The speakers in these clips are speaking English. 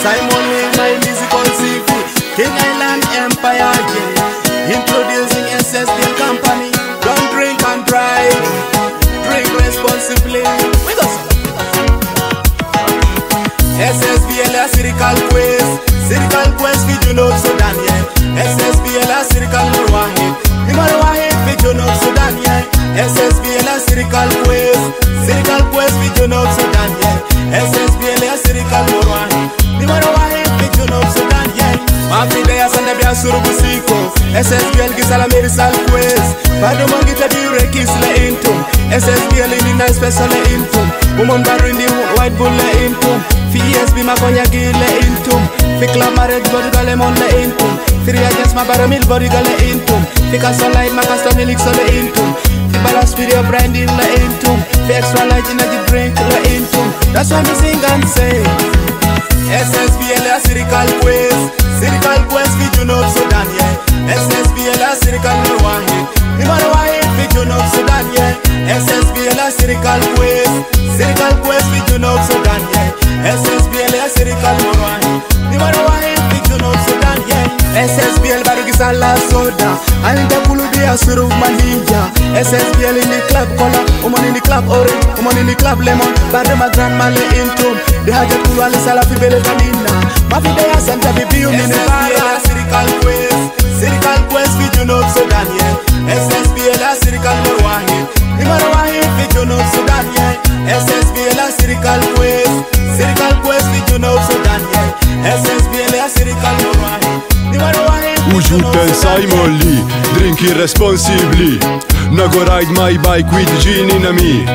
Simon Lee, my musical CV. King Island Empire, yeah. Introducing SSBL Company. Don't drink and drive. Drink responsibly. With us. SSBL a Circle Quest Circle Quest fi Junub Sudan yeah SSBL a Circle Nur Wahid Imar Wahid fi Junub Sudan yeah a Circle Quest Circle SSBL gisala meri sal quest Bado mongi tabire kisle intum SSBL ini na special intum Umon baru indi white bull le intum Fies bi makonya gile intum Fi club marriage body gale mon le intum Fi reagents ma bara mil body gale intum Fi custom light ma custom milk so le intum Fi balance video branding le intum Fi extra light in the drink le intum That's why me sing and say. SSBL a Circle Quest Gisala soda. Alinda kulu dia suruh manija SSBL in the club cola. Umon in the club orange. Umon in the club lemon. Bade ma grandma le intum De haja kulu ali sala fi bele kanina Mafi daya santa bibi umini bara Circle Quest Circle Quest fi Junub Sudan yeah SSBL a Circle Nur Wahid Imar Wahid fi Junub Sudan yeah SSBL a Circle Quest Circle Quest Uđuten sajmo li Drink irresponsibly Nago ride my bike with Gini na mi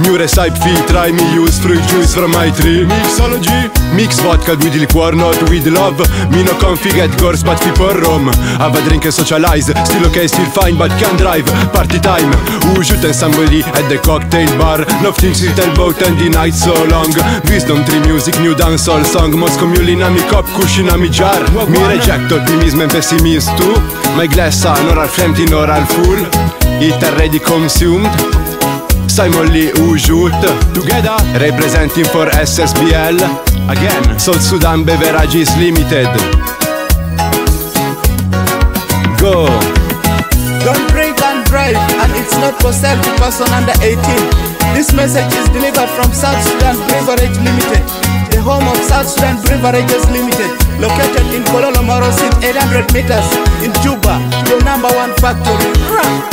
New recipe fi try me use fruit juice from my tree Mixology. Mix vodka with liquor not with love. Me no come fi get girls but fi porrom Have a drink and socialize. Still okay, still fine but can drive. Party time. Uġuten somebody at the cocktail bar? No things written about and the night so long. Wisdom tree music, new dancehall song. Moscow mule in a mi cup, cushion a mi jar. Mi reject optimism and pessimistu My glass are nor al empty nor al full. It already consumed Simon Lee Ujut Together Representing for SSBL Again South Sudan Beverages Limited Go Don't drink and drive, and it's not for sale to person under 18. This message is delivered from South Sudan Beverage Limited, the home of South Sudan Beverages Limited, located in Kololo Moro, 800 meters in Juba, your number one factory.